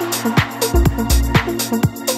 for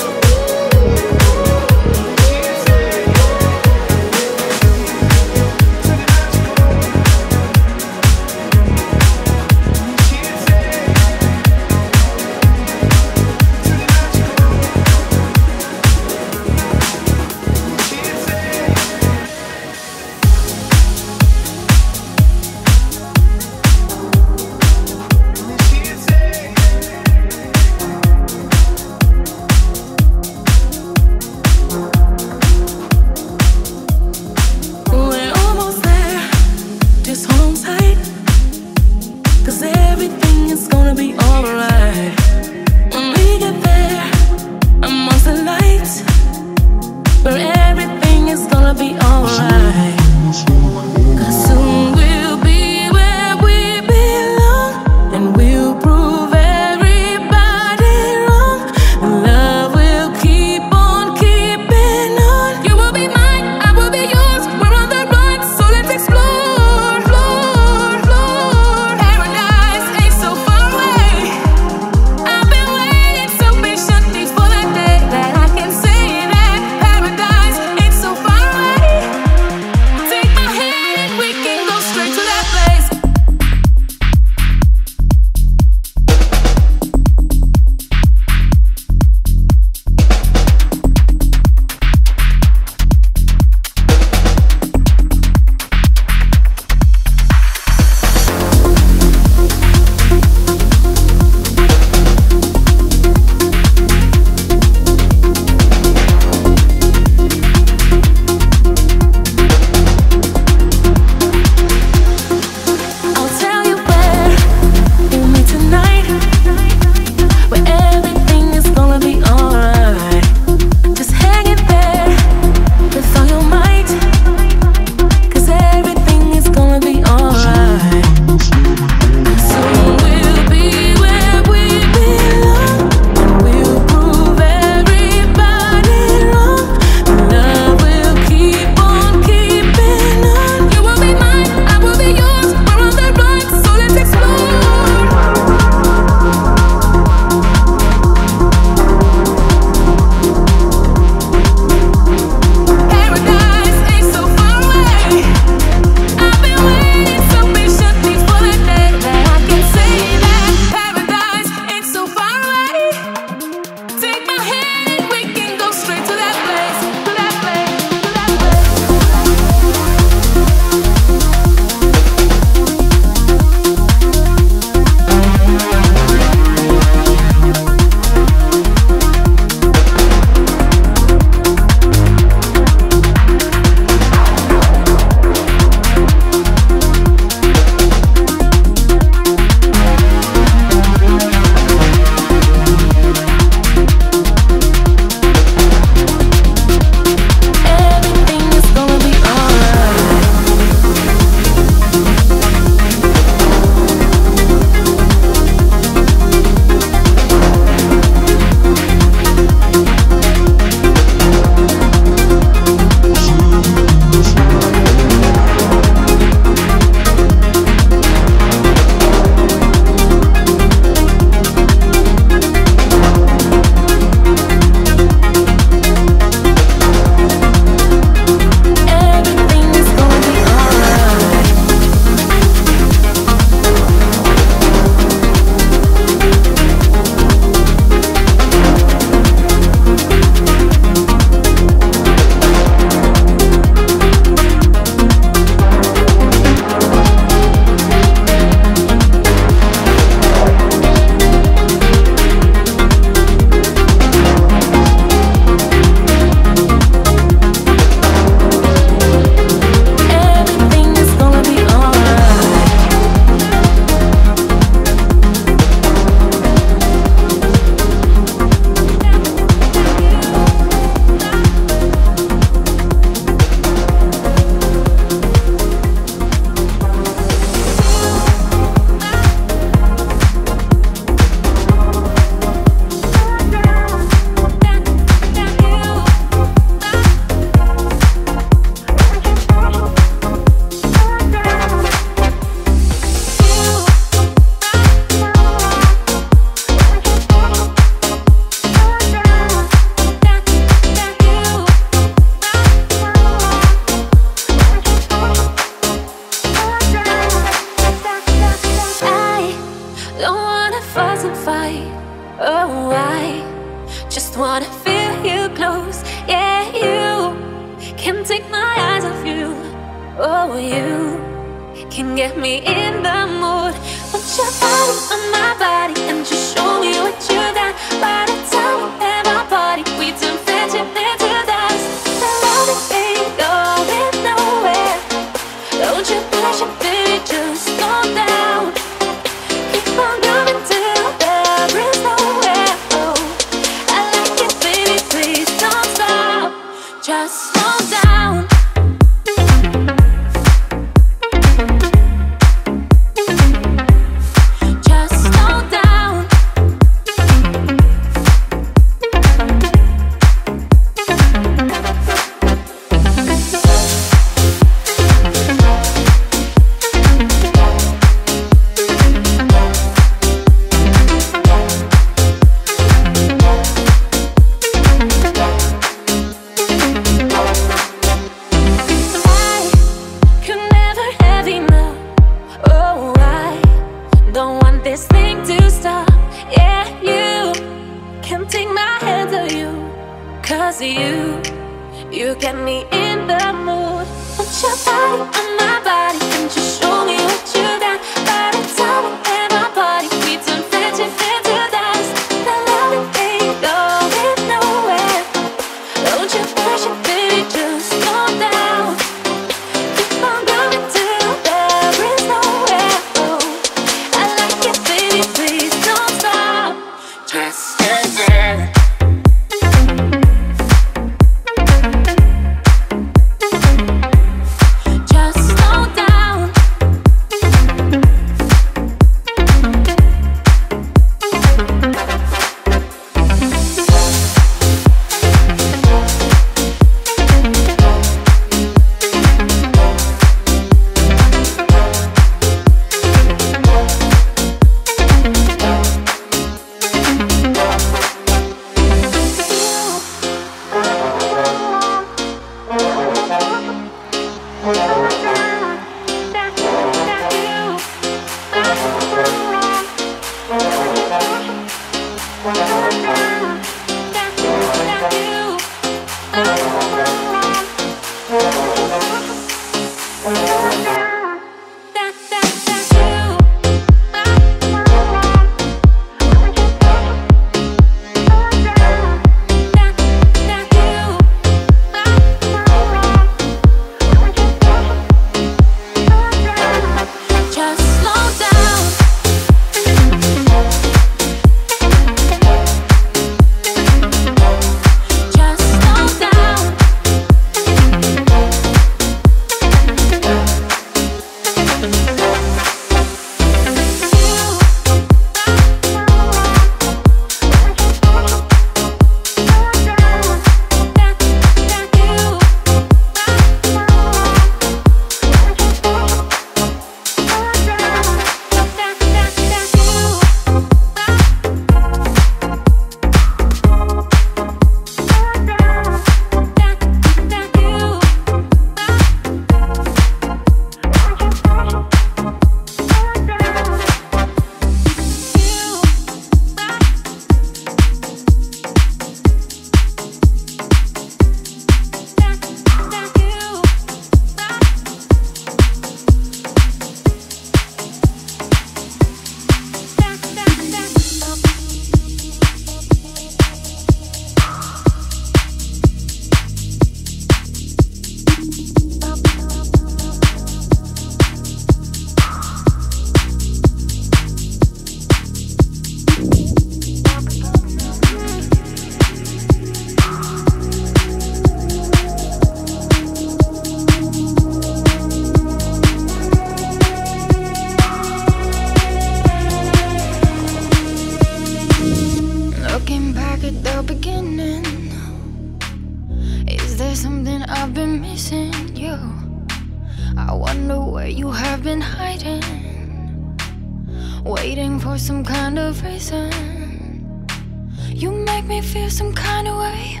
You make me feel some kind of way.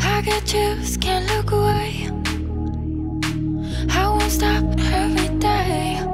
I get chills, can't look away. I won't stop every day.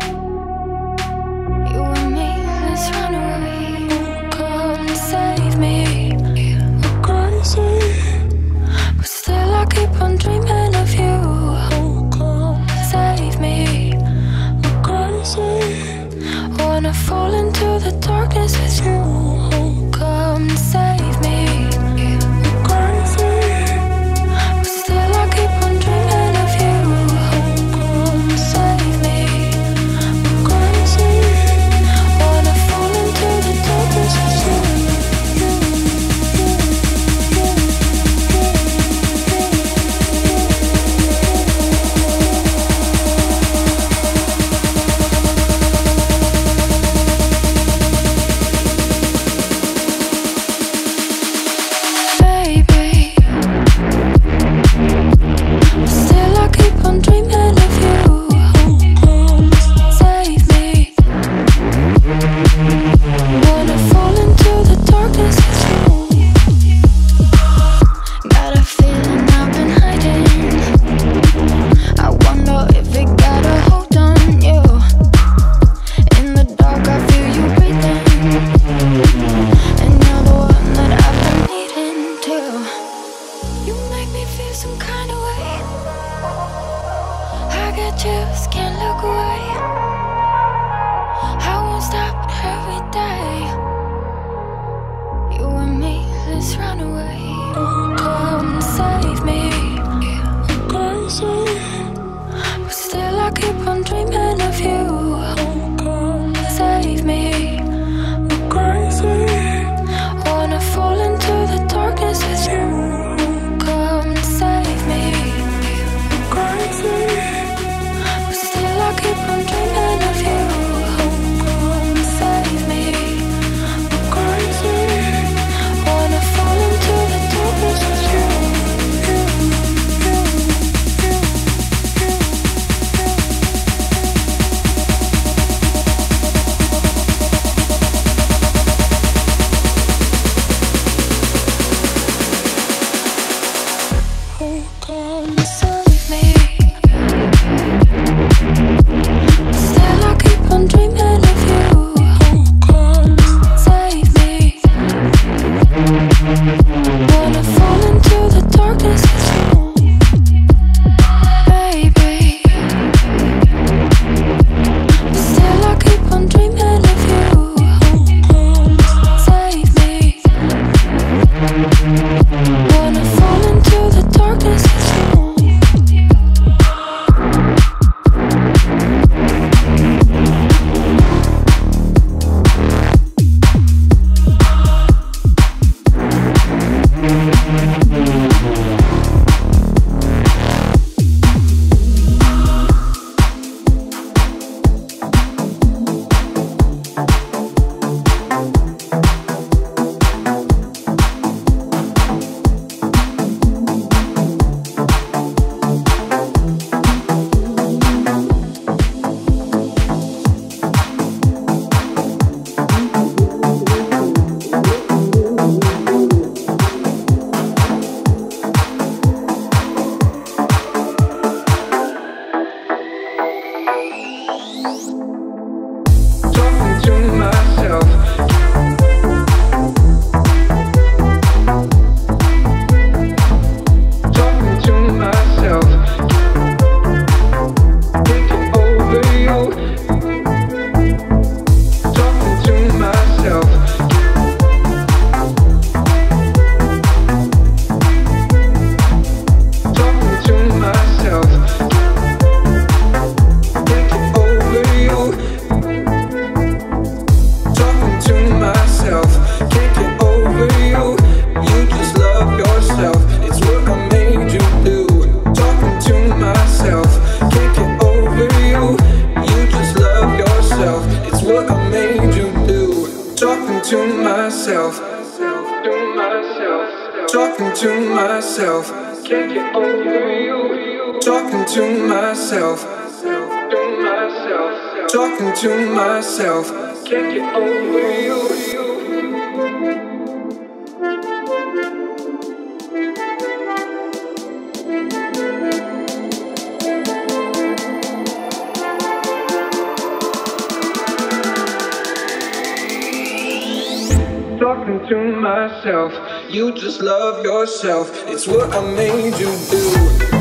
myself. You just love yourself. It's what I made you do.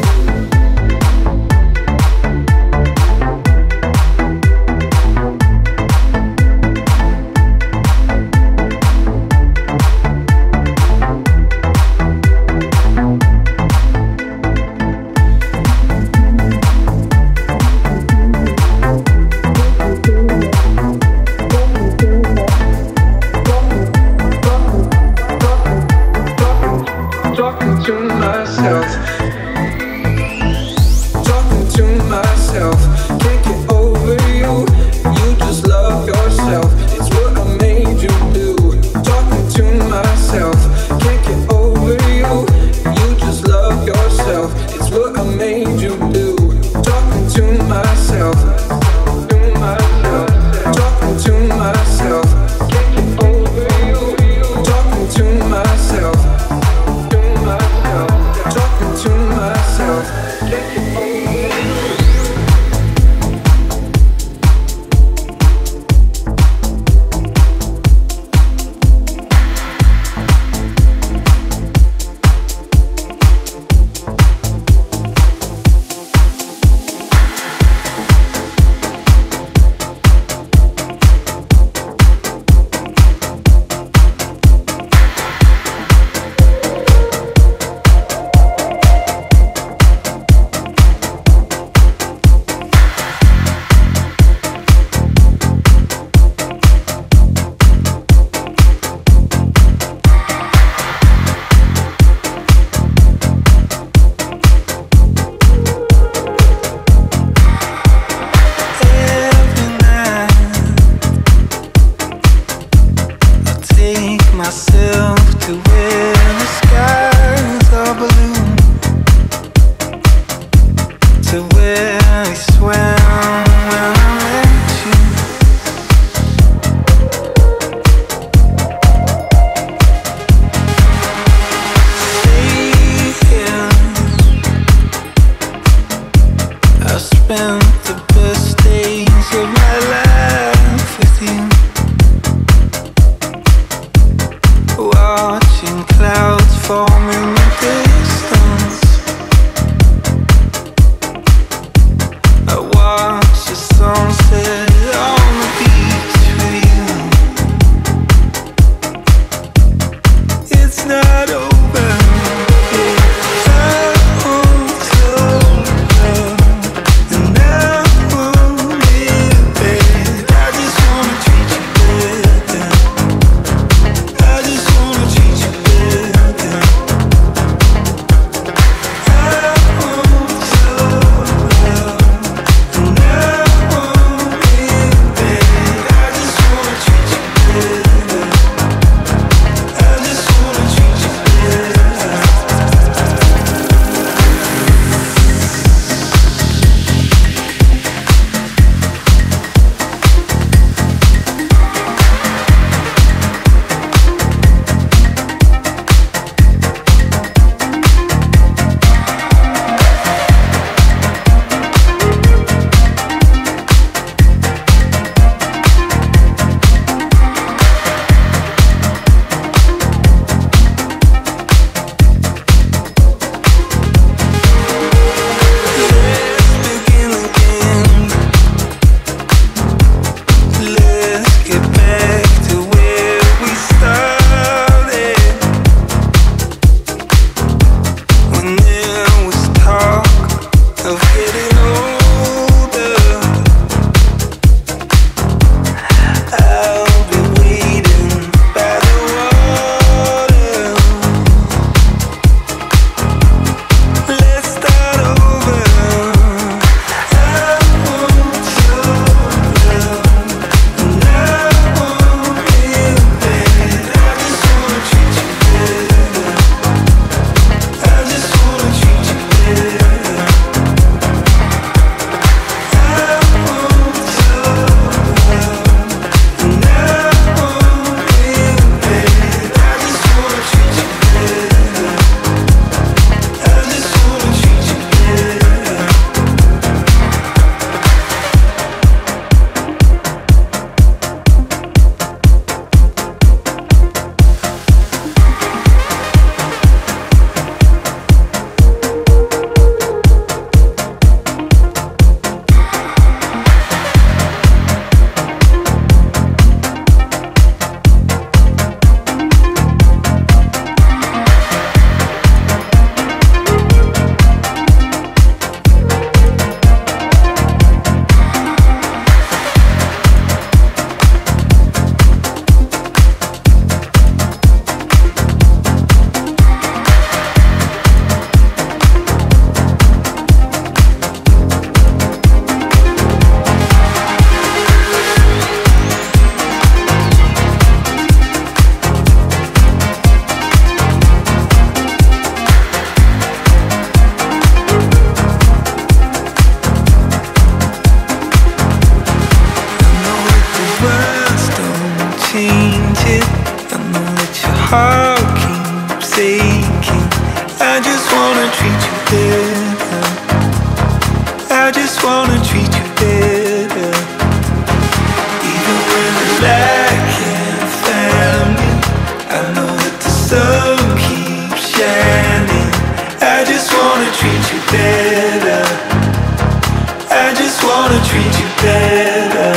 wanna treat you better.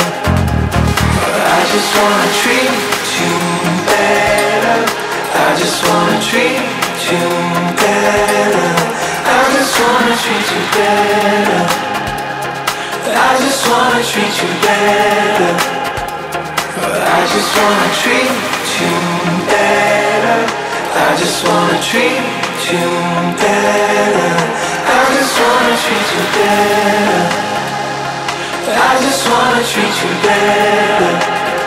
I just wanna treat you better. I just wanna treat you better. I just wanna treat you better. I just wanna treat you better. I just wanna treat you better. I just wanna treat you better. I just wanna treat you better. I just wanna treat you better.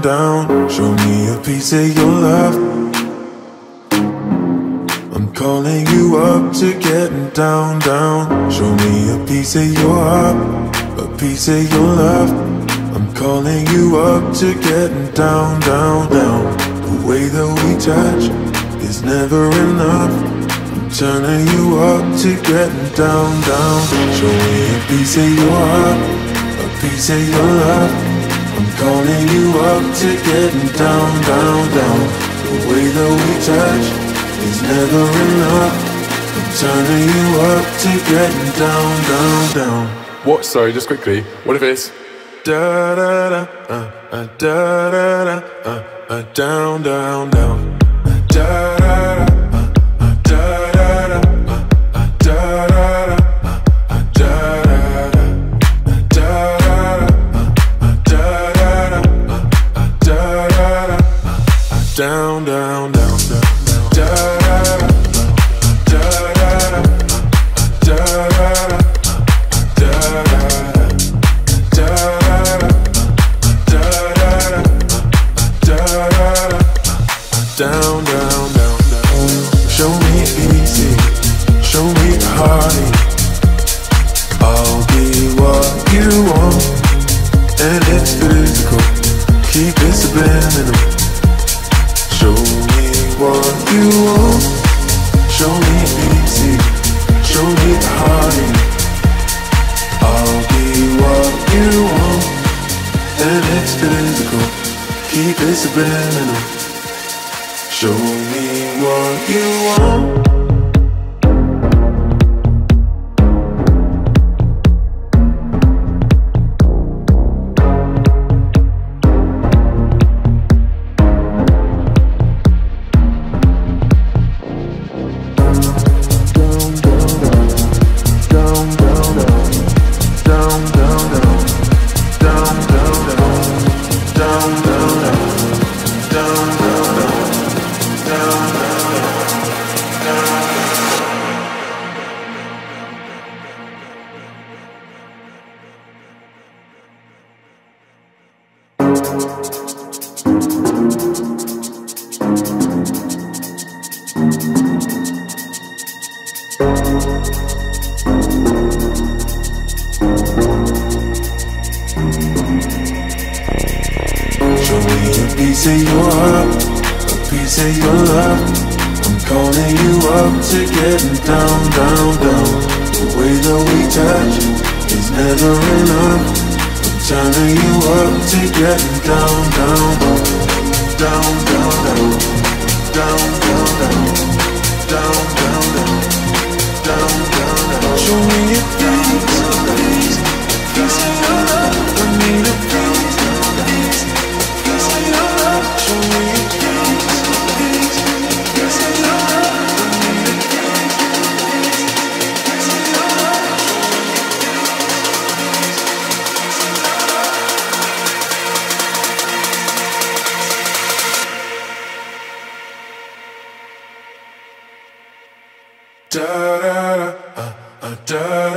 Down. Show me a piece of your love. I'm calling you up to getting down, down. Show me a piece of your heart, a piece of your love. I'm calling you up to getting down, down, down. The way that we touch is never enough. Turning you up to getting down, down. Show me a piece of your heart, a piece of your love. Calling you up to getting down, down, down. The way that we touch is never enough. I'm turning you up to getting down, down, down. What? Sorry, just quickly. What if it's da da da uh, uh, da da da uh, uh, down, down, down. Da da da. Show me what you want. Da da da da da.